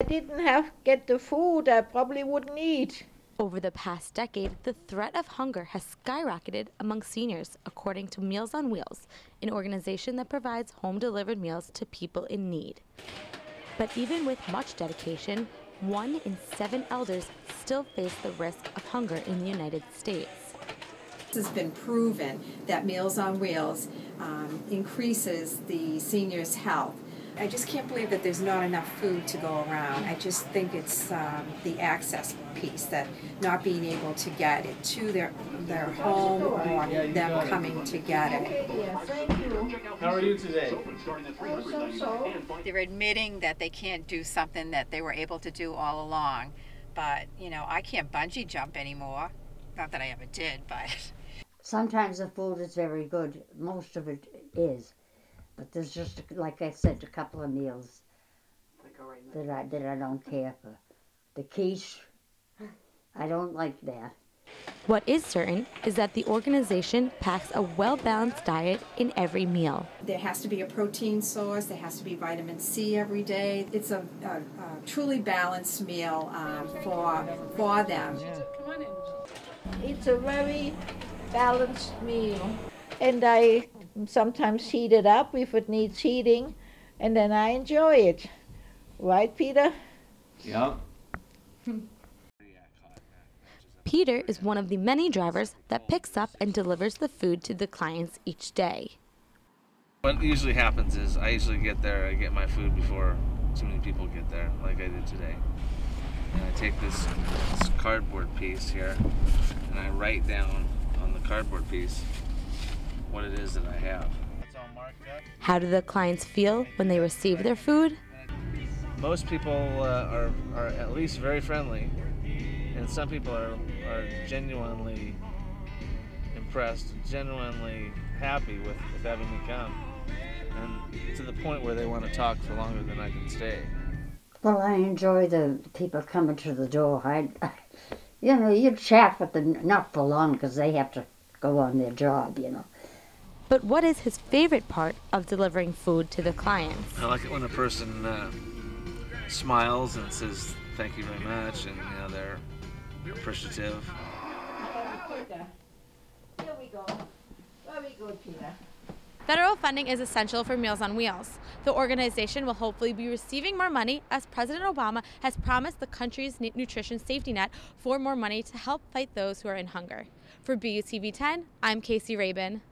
I didn't have get the food I probably wouldn't eat. Over the past decade, the threat of hunger has skyrocketed among seniors, according to Meals on Wheels, an organization that provides home delivered meals to people in need. But even with much dedication, one in seven elders still face the risk of hunger in the United States. It has been proven that Meals on Wheels um, increases the seniors' health. I just can't believe that there's not enough food to go around. I just think it's um, the access piece that not being able to get it to their their home or them coming to get it. How are you today? They're admitting that they can't do something that they were able to do all along, but you know I can't bungee jump anymore. Not that I ever did, but. Sometimes the food is very good. Most of it is. But there's just, like I said, a couple of meals that I, that I don't care for. The quiche, I don't like that. What is certain is that the organization packs a well balanced diet in every meal. There has to be a protein source, there has to be vitamin C every day. It's a, a, a truly balanced meal um, for, for them. It's a very balanced meal. And I sometimes heat it up if it needs heating, and then I enjoy it. Right, Peter? Yeah. Peter is one of the many drivers that picks up and delivers the food to the clients each day. What usually happens is I usually get there, I get my food before too many people get there, like I did today. And I take this, this cardboard piece here and I write down on the cardboard piece what it is that I have. How do the clients feel when they receive their food? Most people uh, are, are at least very friendly, and some people are, are genuinely impressed, genuinely happy with, with having me come, and to the point where they want to talk for longer than I can stay. Well, I enjoy the people coming to the door. I, you know, you chat with them not for long because they have to go on their job, you know. But what is his favorite part of delivering food to the clients? I like it when a person uh, smiles and says thank you very much, and you know they're appreciative. Here we go. Very good, Peter. Federal funding is essential for Meals on Wheels. The organization will hopefully be receiving more money as President Obama has promised the country's nutrition safety net for more money to help fight those who are in hunger. For BUTV 10, I'm Casey Rabin.